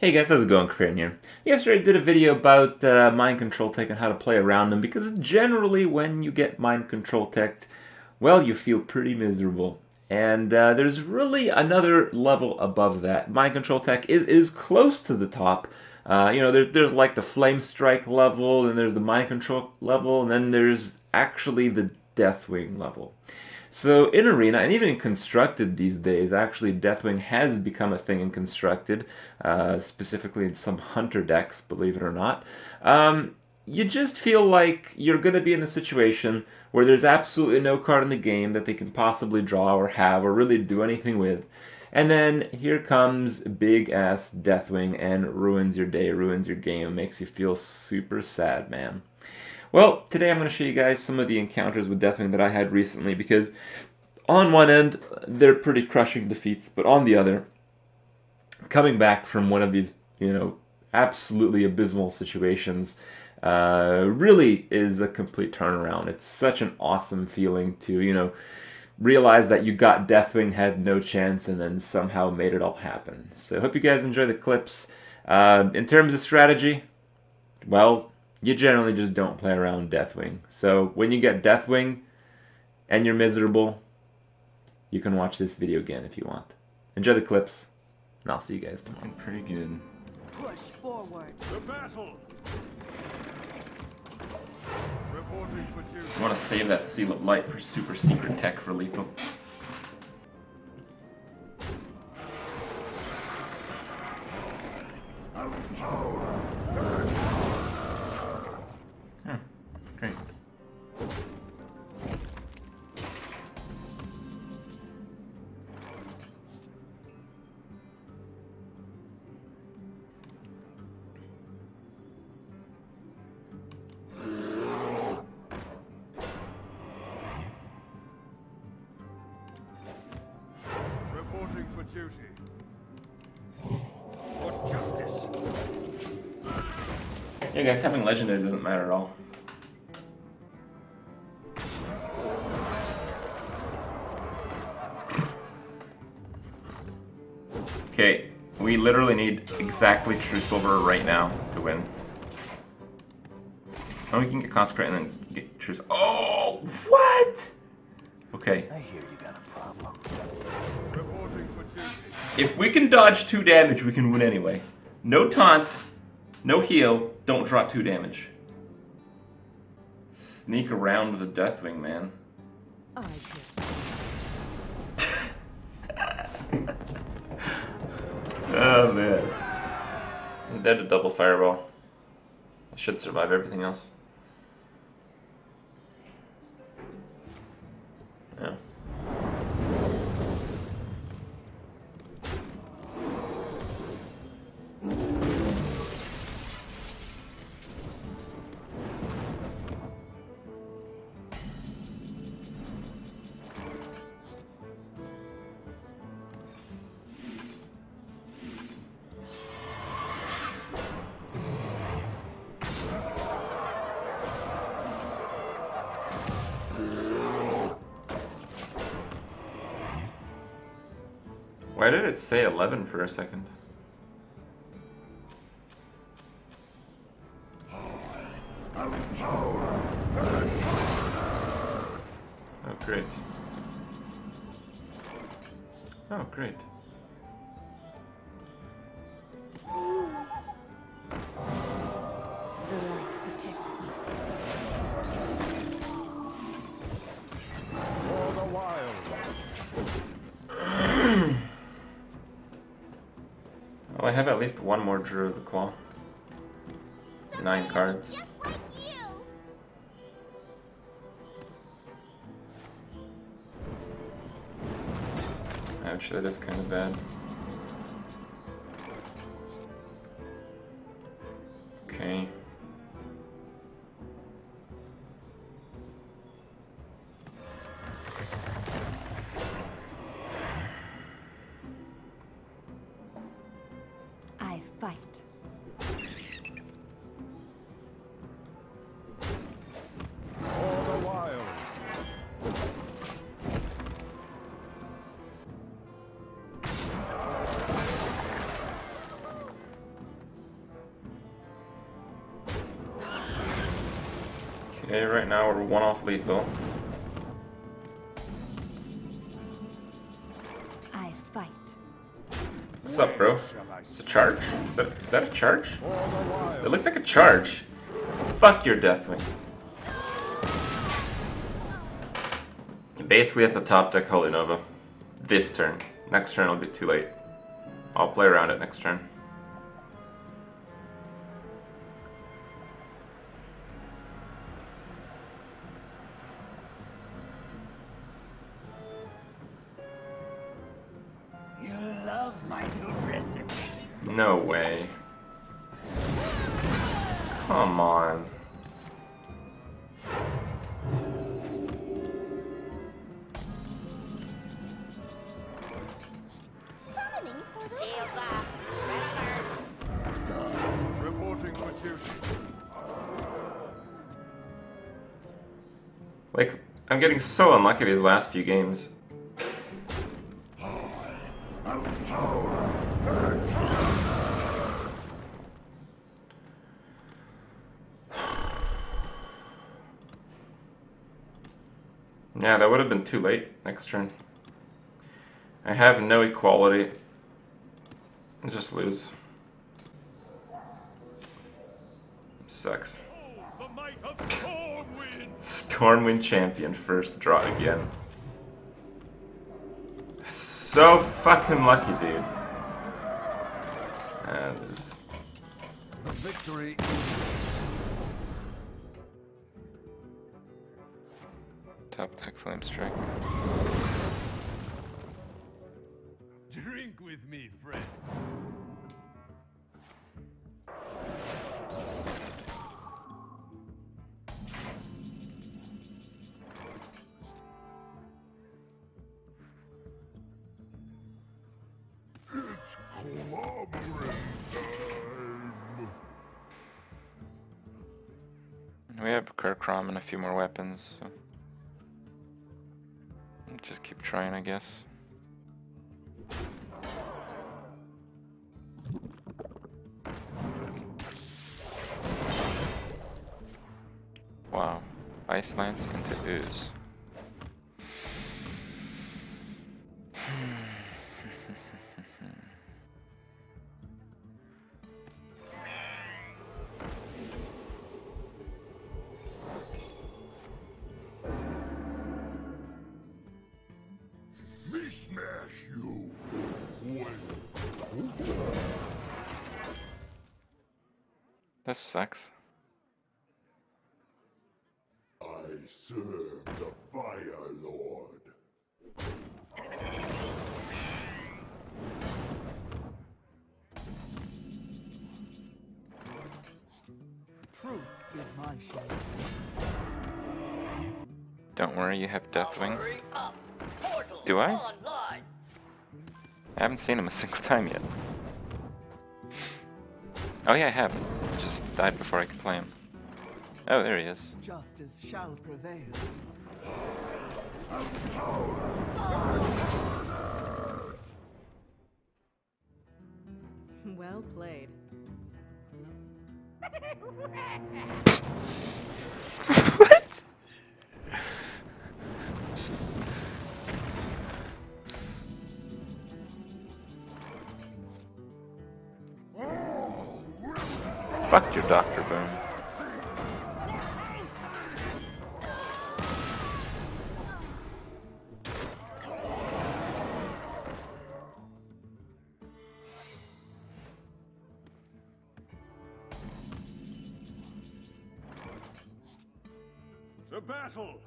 Hey guys, how's it going? Kripp here. Yesterday I did a video about uh, mind control tech and how to play around them because generally when you get mind control tech, well, you feel pretty miserable. And uh, there's really another level above that. Mind control tech is, is close to the top. Uh, you know, there's, there's like the flame strike level, and there's the mind control level, and then there's actually the Deathwing level. So in Arena, and even in Constructed these days, actually Deathwing has become a thing in Constructed, uh, specifically in some Hunter decks, believe it or not. Um, you just feel like you're going to be in a situation where there's absolutely no card in the game that they can possibly draw or have or really do anything with. And then here comes big ass Deathwing and ruins your day, ruins your game, makes you feel super sad, man. Well, today I'm going to show you guys some of the encounters with Deathwing that I had recently because on one end, they're pretty crushing defeats, but on the other, coming back from one of these, you know, absolutely abysmal situations uh, really is a complete turnaround. It's such an awesome feeling to, you know, realize that you got Deathwing, had no chance, and then somehow made it all happen. So hope you guys enjoy the clips. Uh, in terms of strategy, well, you generally just don't play around Deathwing. So when you get Deathwing and you're miserable, you can watch this video again if you want. Enjoy the clips, and I'll see you guys tomorrow. Pretty good. Push forward. The battle! Reporting for duty. I want to save that Seal of Light for super secret tech for lethal. Great. Reporting for duty. For justice. Yeah, guys, having legendary doesn't matter at all. Need exactly Truesilver right now to win. Oh, and we can get Consecrate and then get True Oh, what? Okay, I hear you got a problem. Reporting for duty. if we can dodge two damage, we can win anyway. No taunt, no heal, don't draw two damage. Sneak around the Deathwing, man. I do. I'm dead to double fireball. I should survive everything else. Why did it say 11 for a second? Have at least one more Druid of the Claw. Nine cards. Just like you. Ouch, that is kind of bad. Okay, right now we're one off lethal. I fight. What's up, bro? It's a charge? Is that, is that a charge? For the wild. It looks like a charge. Fuck your Deathwing. He basically has the top deck Holy Nova. This turn. Next turn will be too late. I'll play around it next turn. No way. Come on. Like, I'm getting so unlucky these last few games. Yeah, that would have been too late next turn. I have no equality. I just lose. Sucks. Stormwind. Champion first draw again. So fucking lucky, dude. That is. Victory. Top deck flame strike. Drink with me, friend. We have Kerkrom and a few more weapons, so. Just keep trying, I guess. Wow. Ice Lance into Ooze. This sucks. I serve the Fire Lord. Truth is my shade. Don't worry, you have Deathwing. Hurry up. Portal Do I? online. I haven't seen him a single time yet. Oh yeah, I have. I just died before I could play him. Oh, there he is. Justice shall prevail. Well played. Fuck your Dr. Boom. To battle.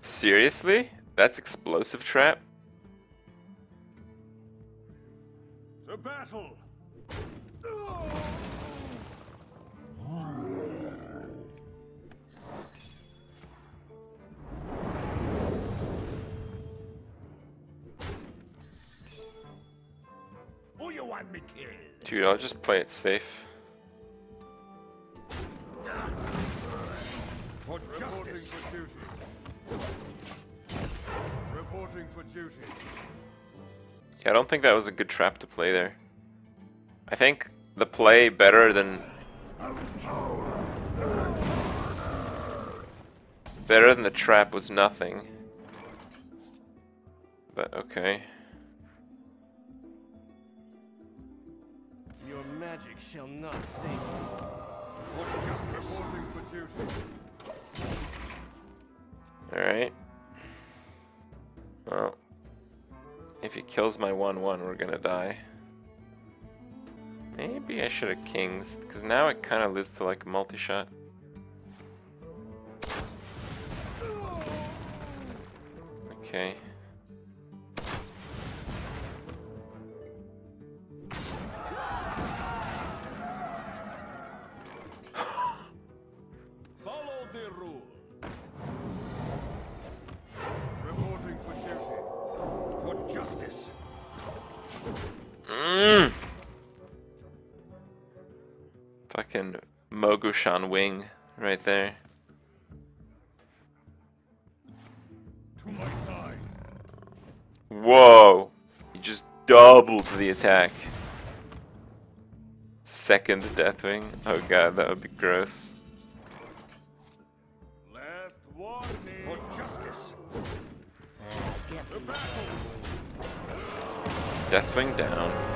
Seriously? That's explosive trap? Dude, I'll just play it safe. For. Reporting for duty. Yeah, I don't think that was a good trap to play there. I think the play better than better than the trap was nothing. But okay. Shall not save you. For justice. Reporting for duty. Alright. Well. If he kills my 1 1, we're gonna die. Maybe I should have kings, because now it kind of lives to like a multi shot. Okay. Mogushan wing right there. Whoa! He just doubled the attack. Second Deathwing. Oh god, that would be gross. Last warning. For justice. Deathwing down.